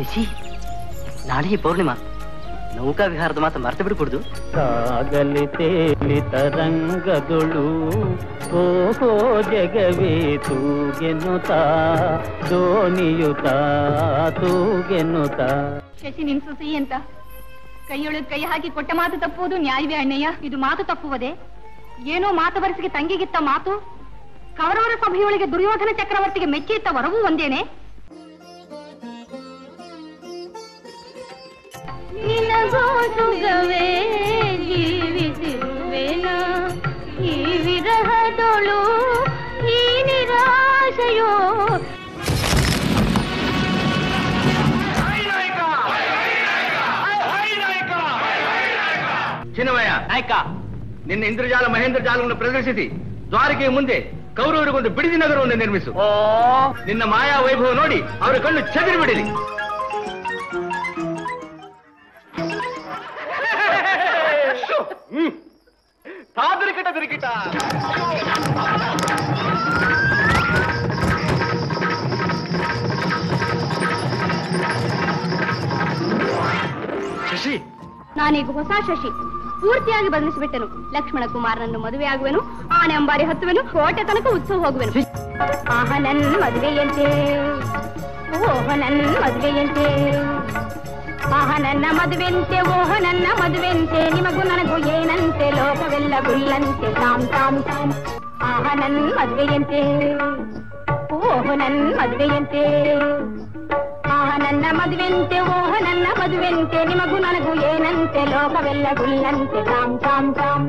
ಶಶಿ ನಾಳೆ ಈ ಪೌರ್ಣಿಮಾ ನೌಕಾ ವಿಹಾರದ ಮಾತು ಮರ್ತು ಬಿಡಕೂಡ್ದು ಸಾಗಲಿ ತೇಲಿ ತರಂಗದೊಳು ಓಹೋ ಜಗವೇ ತೂಗೆನುತ ದೋಣಿಯುತ ತೂಗೆನುತ ಶಶಿ ನಿನ್ ಸುಸಿ ಅಂತ ಕೈಯೊಳಗೆ ಕೈ ಹಾಕಿ ಕೊಟ್ಟ ಮಾತು ತಪ್ಪುವುದು ನ್ಯಾಯವೇ ಅಣ್ಣಯ್ಯ ಇದು ಮಾತು ತಪ್ಪುವುದೇ ಏನೋ ಮಾತು ಬರೆಸಿಗೆ ತಂಗಿಗಿತ್ತ ಮಾತು ಕೌರವರ ಸಭೆಯೊಳಗೆ ದುರ್ಯೋಧನ ಚಕ್ರವರ್ತಿಗೆ ಮೆಚ್ಚಿತ್ತ ವರವೂ ಒಂದೇನೆ ನಿನಗೋಸುಗವೇ ಜೀವಿಸಿರುವೆನ ಈ ವಿರಹದೊಳು ಈ ನಿರಾಶೆಯೋ ಚಿನ್ನಮಯ್ಯ ನಾಯ್ಕ ನಿನ್ನ ಇಂದ್ರಜಾಲ ಮಹೇಂದ್ರ ಜಾಲವನ್ನು ಪ್ರದರ್ಶಿಸಿ ದ್ವಾರಕೆಯ ಮುಂದೆ ಕೌರವರಿಗೊಂದು ಬಿಡಿದಿ ನಗರವನ್ನು ನಿರ್ಮಿಸು ಓ ನಿನ್ನ ಮಾಯಾ ವೈಭವ ನೋಡಿ ಅವರ ಕಣ್ಣು ಚದಿರಿ ಬಿಡಿರಿ ತಾದರಿಕಿಟ ದಿರಿಕಿಟ ಶಶಿ ನಾನೀಗ ಹೊಸ ಶಶಿ ಪೂರ್ತಿಯಾಗಿ ಬದಲಿಸಿಬಿಟ್ಟೆನು ಲಕ್ಷ್ಮಣ ಕುಮಾರನನ್ನು ಮದುವೆಯಾಗುವೆನು ಆನೆ ಅಂಬಾರಿ ಹತ್ತುವೆನು ಕೋಟೆ ತನಕ ಉತ್ಸವ ಹೋಗುವೆನು ಆಹ ನನ್ನ ಮದುವೆಯಂತೆ ಓಹ ನನ್ನ ಮದುವೆಯಂತೆ ಆಹ ನನ್ನ ಮದುವೆಂತೆ ಓಹ ನನ್ನ ಮದುವೆಂತೆ ನಿಮಗೂ ನನಗೂ ಏನಂತೆ ಲೋಕವೆಲ್ಲ ಗುಳ್ಳಂತೆ ತಾಮ್ ತಾಮ್ ತಾಮ್ ಆಹ ನನ್ನ ಮದುವೆಯಂತೆ ಓಹ ನನ್ನ ಮದುವೆಯಂತೆ ಆಹ ನನ್ನ ಮದುವೆಂತೆ ಓಹ ನನ್ನ ಮದುವೆಂತೆ ನಿಮಗೂ ನನಗೂ ಏನಂತೆ ಲೋಕವೆಲ್ಲ ಗುಳ್ಳಂತೆ ತಾಮ್ ತಾಮ್ ತಾಮ್